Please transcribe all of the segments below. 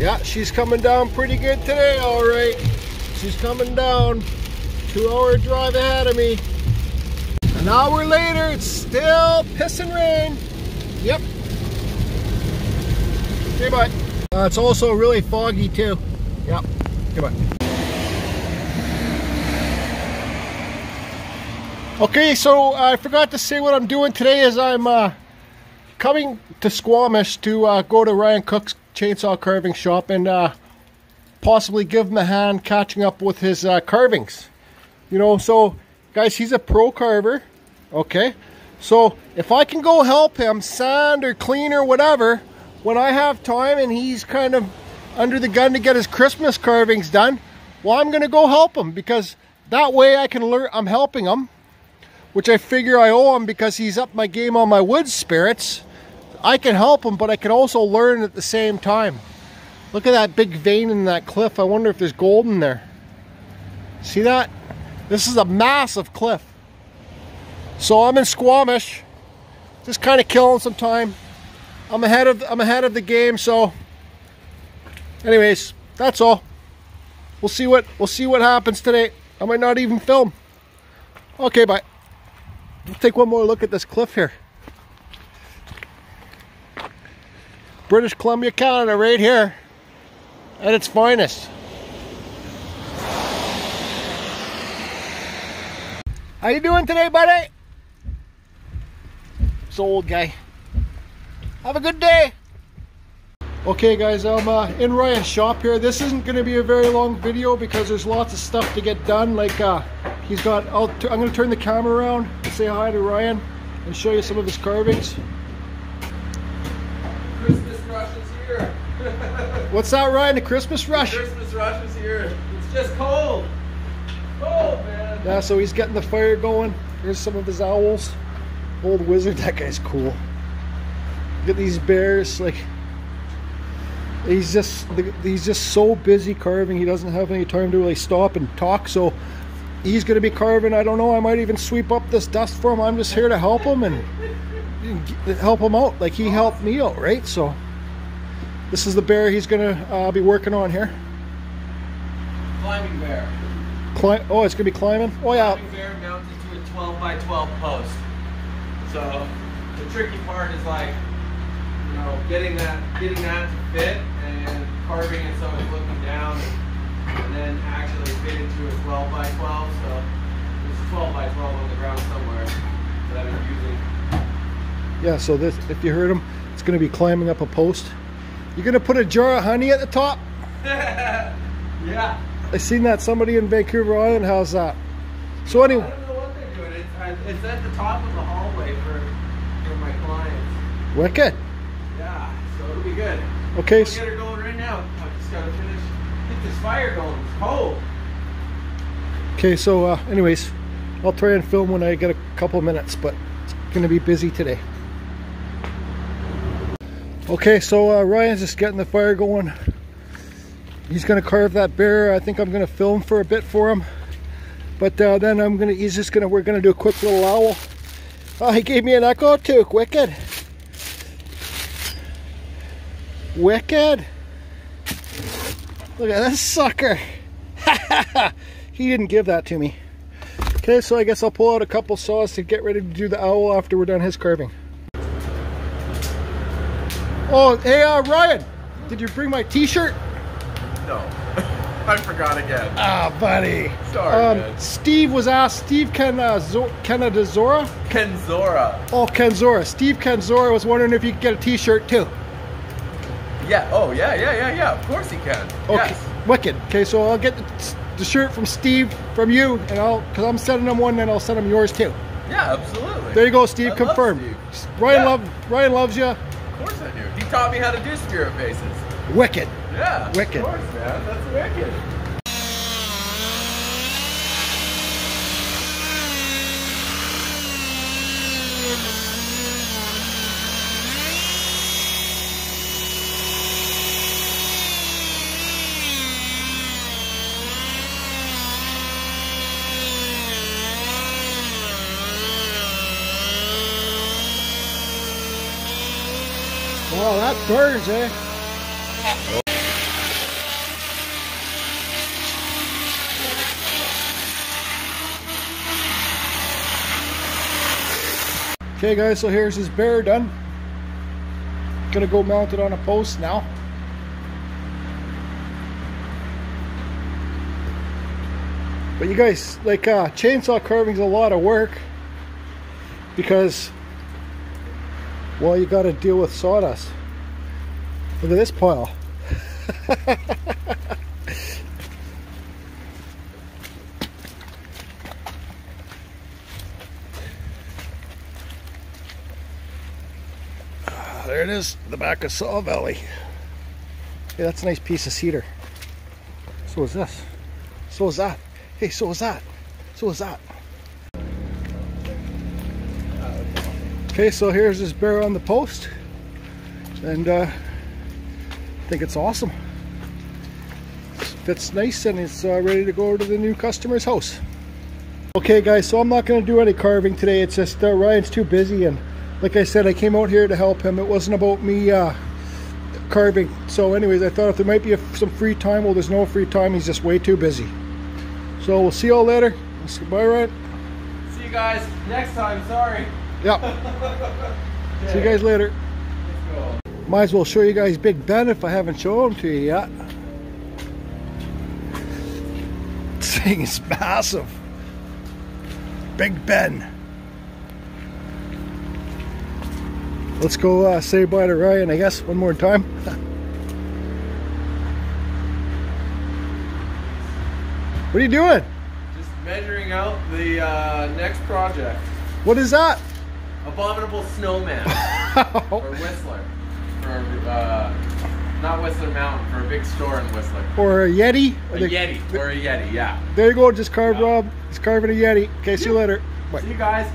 Yeah, she's coming down pretty good today, all right. She's coming down. Two hour drive ahead of me. An hour later, it's still pissing rain. Yep. Okay, bye. Uh, it's also really foggy too. Yep. Goodbye. Okay, so I forgot to say what I'm doing today is I'm uh, coming to Squamish to uh, go to Ryan Cook's chainsaw carving shop and uh, possibly give him a hand catching up with his uh, carvings. You know, so guys, he's a pro carver. Okay, so if I can go help him sand or clean or whatever when I have time and he's kind of under the gun to get his Christmas carvings done, well, I'm going to go help him because that way I can learn. I'm helping him which I figure I owe him because he's up my game on my wood spirits. I can help them, but I can also learn at the same time. Look at that big vein in that cliff. I wonder if there's gold in there. See that? This is a massive cliff. So I'm in Squamish, just kind of killing some time. I'm ahead of I'm ahead of the game. So, anyways, that's all. We'll see what we'll see what happens today. I might not even film. Okay, bye. Let's take one more look at this cliff here. British Columbia, Canada, right here at its finest. How you doing today, buddy? This old guy. Have a good day. Okay guys, I'm uh, in Ryan's shop here. This isn't going to be a very long video because there's lots of stuff to get done. Like uh, he's got, i am going to turn the camera around and say hi to Ryan and show you some of his carvings. Christmas rush is here. What's that, Ryan? The Christmas rush? The Christmas rush is here. It's just cold. Cold, man. Yeah, so he's getting the fire going. Here's some of his owls. Old wizard, that guy's cool. Look at these bears, like he's just he's just so busy carving he doesn't have any time to really stop and talk so he's going to be carving i don't know i might even sweep up this dust for him i'm just here to help him and help him out like he helped me out right so this is the bear he's going to uh, be working on here climbing bear Cli oh it's going to be climbing oh yeah climbing bear mounted to a 12 by 12 post so the tricky part is like you know getting that getting that to fit and carving it so it's looking down and, and then actually fit into a 12 by 12. So there's a 12 by 12 on the ground somewhere that I'm using. Yeah, so this, if you heard him, it's going to be climbing up a post. You're going to put a jar of honey at the top? yeah. I seen that somebody in Vancouver Island. How's that? So anyway. I don't know what they're doing. It's, it's at the top of the hallway for, for my clients. Wicked. Yeah, so it'll be good. Okay. We'll get her going right now. I just gotta finish, get this fire going. It's cold. Okay, so uh, anyways, I'll try and film when I get a couple minutes, but it's gonna be busy today. Okay, so uh, Ryan's just getting the fire going. He's gonna carve that bear. I think I'm gonna film for a bit for him, but uh, then I'm gonna. He's just gonna. We're gonna do a quick little owl. Oh, he gave me an echo too. Wicked. Wicked. Look at this sucker. he didn't give that to me. Okay, so I guess I'll pull out a couple saws to get ready to do the owl after we're done his carving. Oh, hey, uh, Ryan, did you bring my t-shirt? No. I forgot again. Ah, buddy. Sorry, um, man. Steve was asked, Steve Ken, uh, Zo Kenadazora? Kenzora. Oh, Kenzora. Steve Kenzora was wondering if you could get a t-shirt too. Yeah. Oh, yeah, yeah, yeah, yeah. Of course he can. Okay, Yes. wicked. Okay, so I'll get the, the shirt from Steve from you, and I'll because I'm sending him one, and I'll send him yours too. Yeah, absolutely. There you go, Steve. I Confirmed. Steve. Ryan Yeah. love Ryan loves you. Of course I do. He taught me how to do spirit faces. Wicked. Yeah. Wicked. Of course, man. That's wicked. Well, that burns, eh? Okay guys, so here's his bear done. Gonna go mount it on a post now. But you guys, like uh, chainsaw carving's a lot of work because well, you got to deal with sawdust. Look at this pile. there it is, the back of Saw Valley. Hey, that's a nice piece of cedar. So is this. So is that. Hey, so is that. So is that. Okay, so here's this bear on the post. And uh, I think it's awesome. Fits nice and it's uh, ready to go to the new customer's house. Okay guys, so I'm not going to do any carving today. It's just uh, Ryan's too busy and like I said, I came out here to help him. It wasn't about me uh, carving. So anyways, I thought if there might be a, some free time, well there's no free time. He's just way too busy. So we'll see you all later. Bye, Ryan. See you guys next time. Sorry. Yeah. See you guys later. Might as well show you guys Big Ben if I haven't shown him to you yet. This thing is massive. Big Ben. Let's go uh, say bye to Ryan, I guess, one more time. what are you doing? Just measuring out the uh, next project. What is that? Abominable Snowman. or Whistler. For, uh, not Whistler Mountain, for a big store in Whistler. Or a Yeti? A Yeti. Or a Yeti, yeah. There you go, just carved Yeah. Rob. He's carving a Yeti. Okay, see you later. Bye. See you guys.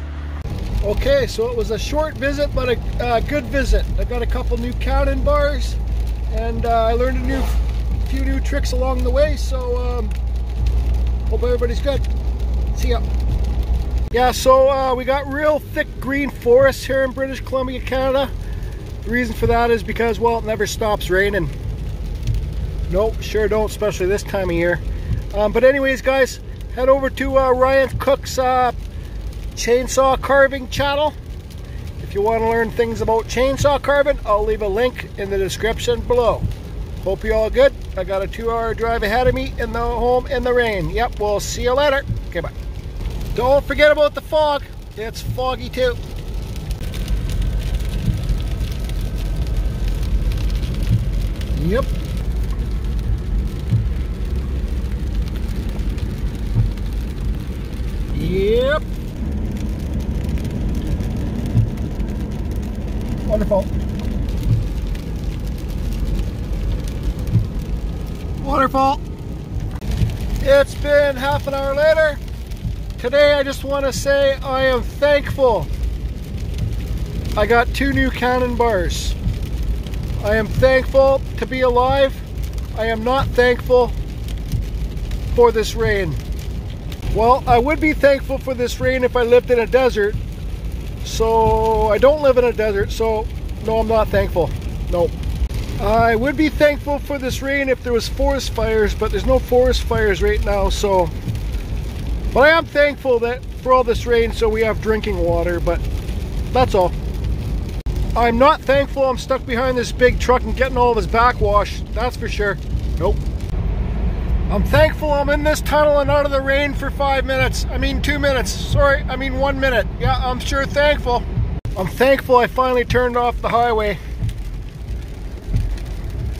Okay, so it was a short visit, but a uh, good visit. I got a couple new cannon bars, and uh, I learned a new, few new tricks along the way. So um, hope everybody's good. See ya. Yeah, so uh, we got real thick green forests here in British Columbia, Canada. The reason for that is because, well, it never stops raining. Nope, sure don't, especially this time of year. Um, but anyways, guys, head over to uh, Ryan Cook's uh, chainsaw carving channel. If you want to learn things about chainsaw carving, I'll leave a link in the description below. Hope you all good. I got a two hour drive ahead of me in the home in the rain. Yep, we'll see you later. Okay, bye. Don't forget about the fog. It's foggy too. Yep. Yep. Wonderful. Waterfall. It's been half an hour later. Today I just want to say I am thankful. I got two new Cannon bars. I am thankful to be alive. I am not thankful for this rain. Well, I would be thankful for this rain if I lived in a desert. So I don't live in a desert, so no, I'm not thankful. No. I would be thankful for this rain if there was forest fires, but there's no forest fires right now, so but I am thankful that for all this rain so we have drinking water, but that's all. I'm not thankful I'm stuck behind this big truck and getting all of his backwash, that's for sure. Nope. I'm thankful I'm in this tunnel and out of the rain for five minutes. I mean two minutes. Sorry, I mean one minute. Yeah, I'm sure thankful. I'm thankful I finally turned off the highway.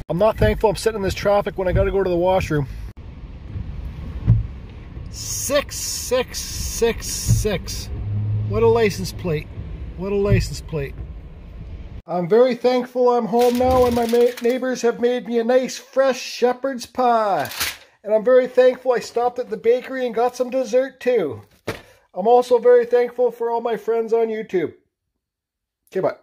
I'm not thankful I'm sitting in this traffic when I gotta go to the washroom. 6666. What a license plate. What a license plate. I'm very thankful I'm home now and my neighbors have made me a nice fresh shepherd's pie. And I'm very thankful I stopped at the bakery and got some dessert too. I'm also very thankful for all my friends on YouTube. Okay, bye.